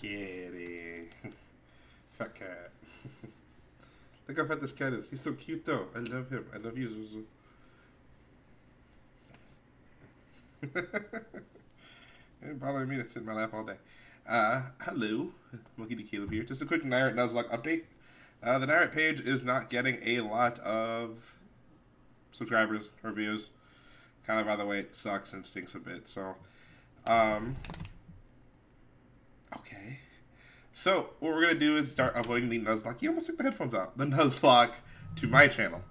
kitty. Fat cat. Look how fat this cat is. He's so cute though. I love him. I love you, Zuzu. it bothering me to sit in my lap all day. Uh, hello, Monkey D. Caleb here. Just a quick Nirate Nuzlocke update. Uh, the Nirate page is not getting a lot of subscribers or views. Kind of by the way, it sucks and stinks a bit. So, um, okay. So what we're gonna do is start uploading the Nuzlocke. You almost took the headphones out. The Nuzlocke to my channel.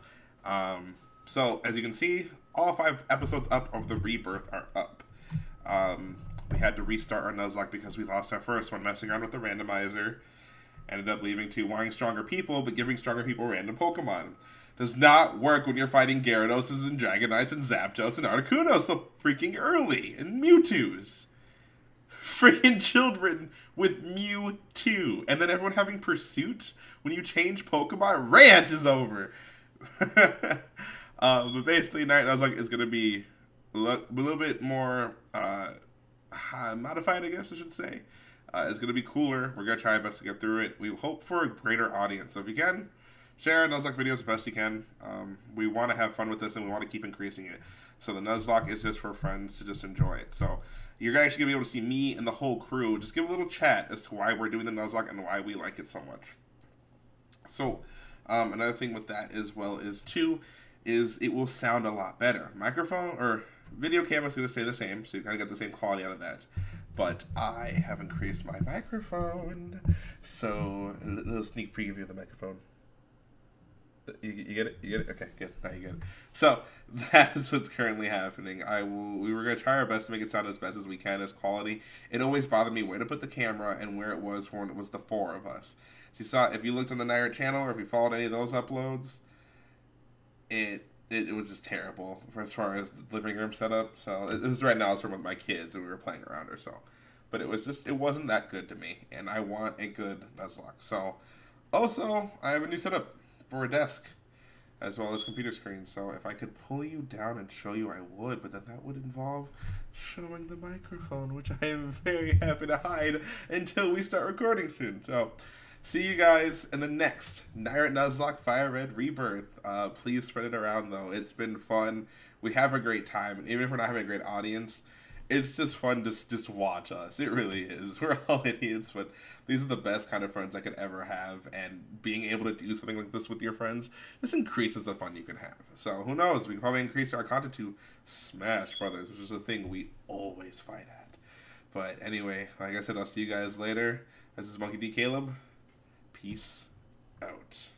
Um, so as you can see, all five episodes up of the Rebirth are up. Um, we had to restart our Nuzlocke because we lost our first one messing around with the randomizer. Ended up leaving to wanting stronger people, but giving stronger people random Pokemon. Does not work when you're fighting Gyaradoses and Dragonites and Zapdos and Articunos so freaking early, and Mewtwo's. Freaking children with Mewtwo. And then everyone having Pursuit when you change Pokemon. Rant is over. uh, but basically, Night I was like, it's to be a little bit more uh, modified, I guess I should say. Uh, it's to be cooler. We're to try our best to get through it. We hope for a greater audience. So if you can, share Nuzlocke videos the best you can. Um, we want to have fun with this and we want to keep increasing it. So the Nuzlocke is just for friends to just enjoy it. So you're actually going to be able to see me and the whole crew just give a little chat as to why we're doing the Nuzlocke and why we like it so much. So um, another thing with that as well is too, is it will sound a lot better. Microphone or video camera is going to stay the same, so you kind of get the same quality out of that. But I have increased my microphone, so a little sneak preview of the microphone. You, you get it? You get it? Okay, good. Now you get it. So that's what's currently happening. I. We were gonna try our best to make it sound as best as we can as quality. It always bothered me where to put the camera and where it was when it was the four of us. So you saw if you looked on the Nirate channel or if you followed any of those uploads, it it, it, was just terrible for as far as the living room setup. So this is right now it's from with my kids and we were playing around or so. But it was just it wasn't that good to me, and I want a good Nuzlocke. So also I have a new setup for a desk as well as computer screens. So if I could pull you down and show you, I would, but then that would involve showing the microphone, which I am very happy to hide until we start recording soon. So see you guys in the next Nirate Nuzlocke Fire Red Rebirth. Uh, please spread it around though. It's been fun. We have a great time, and even if we're not having a great audience, it's just fun to just watch us. It really is. We're all idiots, but these are the best kind of friends I could ever have. And being able to do something like this with your friends, this increases the fun you can have. So who knows? We can probably increase our content to Smash Brothers, which is a thing we always fight at. But anyway, like I said, I'll see you guys later. This is Monkey D. Caleb. Peace out.